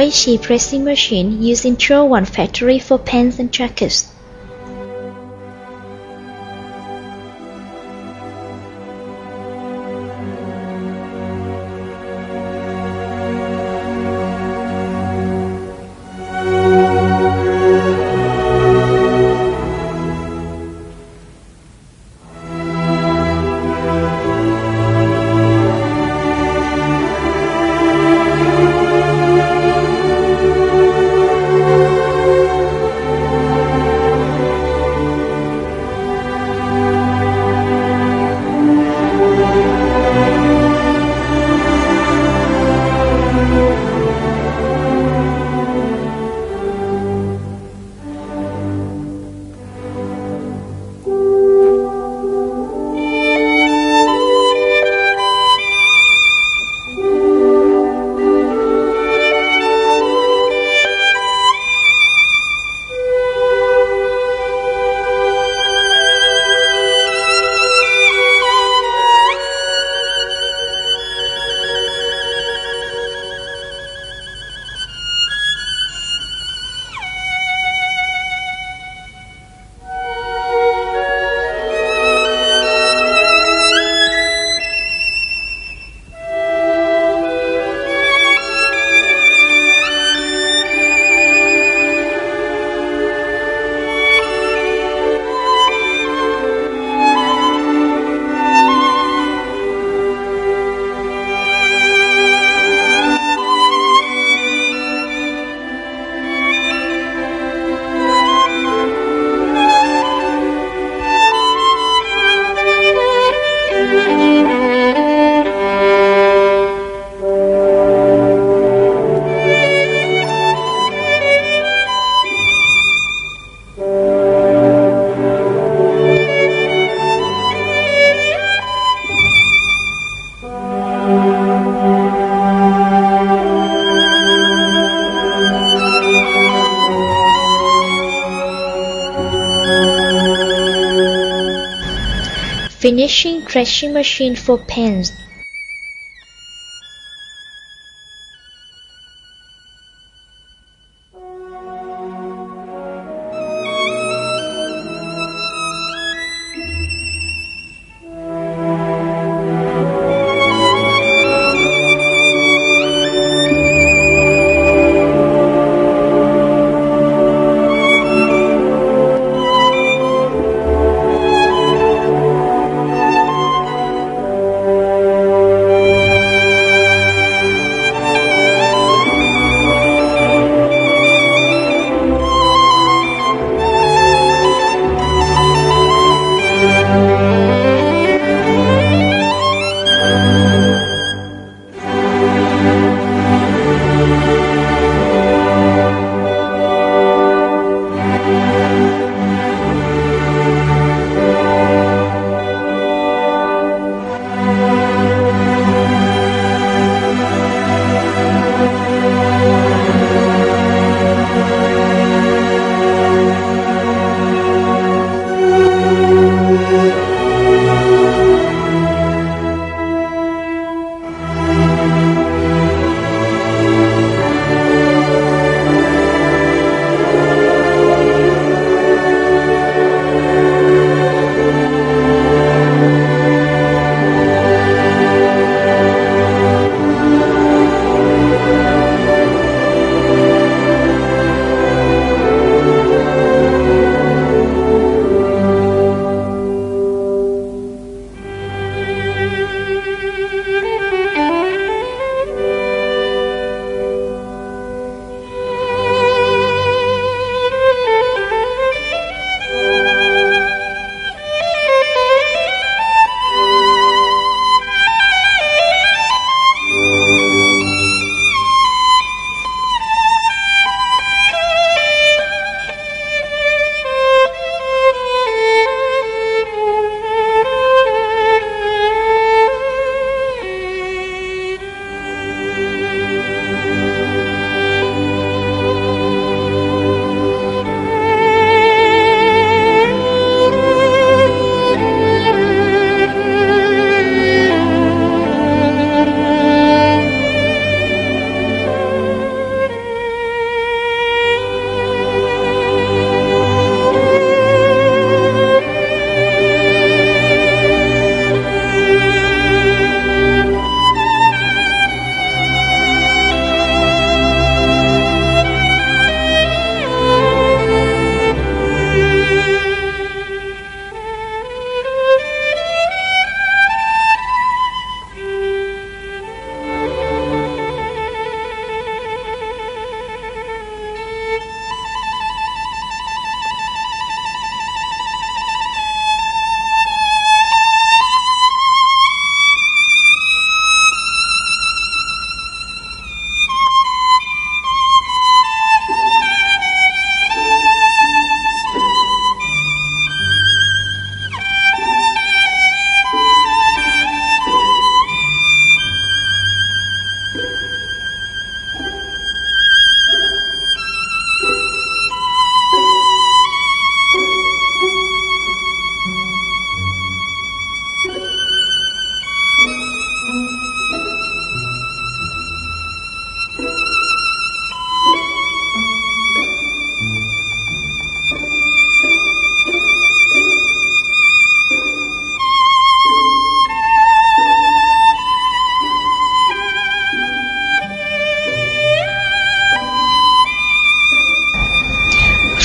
Weishi pressing machine used in Churwan factory for pens and jackets. Finishing pressing machine for pens.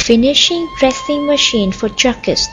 Finishing pressing machine for truckers